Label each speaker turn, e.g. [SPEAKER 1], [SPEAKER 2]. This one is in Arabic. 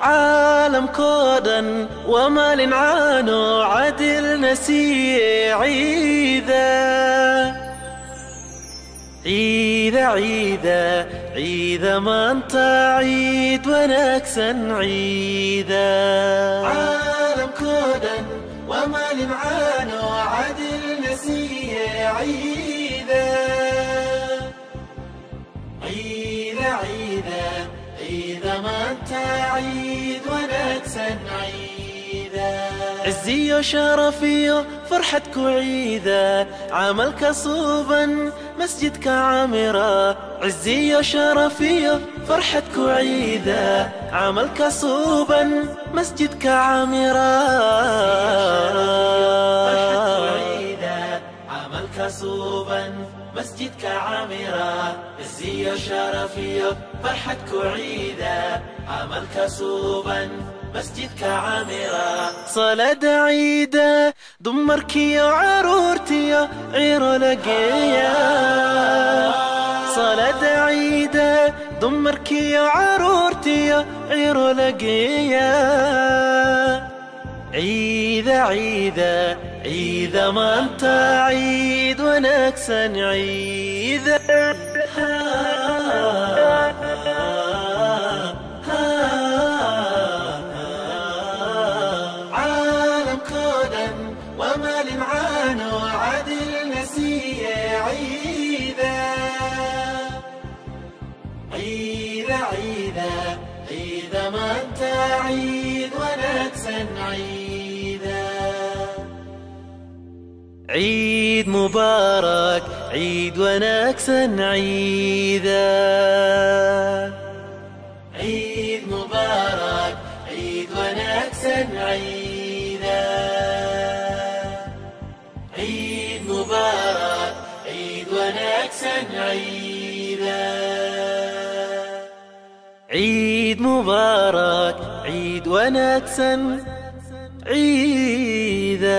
[SPEAKER 1] عالم كودا ومال عانو عدل نسي عيدا عيدا عيدا عيدا ما أنت عيد ونكسا عيدا عالم كودا ومال عانو عدل نسي عيدا عيدا عيدا عيدا ما أنت عيد ونكسا عيدا عزي وشرفي فرحتك عيدا عملك صوبا مسجدك عامرة. عزي وشرفي فرحتك عيدا عملك صوبا مسجدك عامرة. صوبا مسجدك عامرة. عزي وشرفي فرحتك عيدا عملك صوبا مسجدك عامرة صلاة عيدة دمرك يا عرورتي يا عير لقيا. صلاة عيدة دمرك يا عرورتي يا عير لقيا. عيدة عيدة عيدة ما أنت عيد ونكسا عيدة عدل نسي عيدا. عيدا عيدا عيدا ما أنت عيد ونكسا عيدا عيد. مبارك عيد ونكسا عيدا عيد. مبارك عيد ونكسا عيدا عيد مبارك عيد ونكسا عيدا عيد مبارك عيد ونكسا عيدا